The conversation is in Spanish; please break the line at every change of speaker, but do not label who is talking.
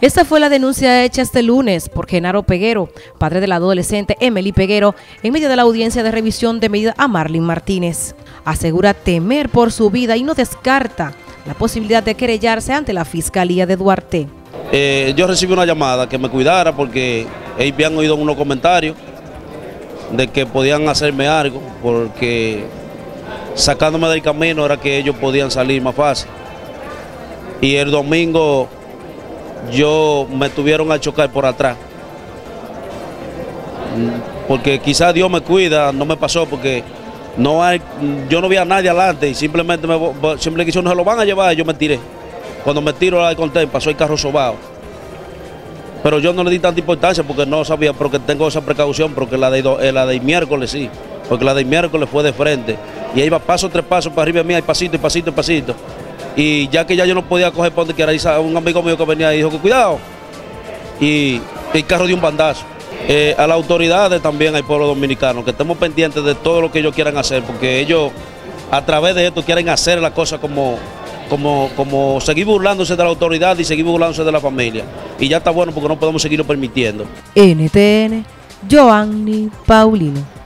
Esta fue la denuncia hecha este lunes por Genaro Peguero, padre de la adolescente Emily Peguero, en medio de la audiencia de revisión de medida a Marlin Martínez. Asegura temer por su vida y no descarta la posibilidad de querellarse ante la Fiscalía de Duarte.
Eh, yo recibí una llamada que me cuidara porque ellos habían oído unos comentarios de que podían hacerme algo porque sacándome del camino era que ellos podían salir más fácil. Y el domingo yo me tuvieron a chocar por atrás. Porque quizás Dios me cuida, no me pasó porque no hay, yo no vi a nadie adelante y simplemente me simplemente no se lo van a llevar, yo me tiré. Cuando me tiro al contén pasó el carro sobado. Pero yo no le di tanta importancia porque no sabía, porque tengo esa precaución, porque la de, eh, la de miércoles sí, porque la de miércoles fue de frente. Y ahí iba paso tres pasos para arriba de mí, hay pasito y pasito y pasito. Y ya que ya yo no podía coger por donde quiera, un amigo mío que venía y dijo que cuidado. Y el carro dio un bandazo. Eh, a las autoridades también al pueblo dominicano, que estemos pendientes de todo lo que ellos quieran hacer, porque ellos a través de esto quieren hacer las cosas como, como, como seguir burlándose de la autoridad y seguir burlándose de la familia. Y ya está bueno porque no podemos seguirlo permitiendo.
NTN, Joanny Paulino.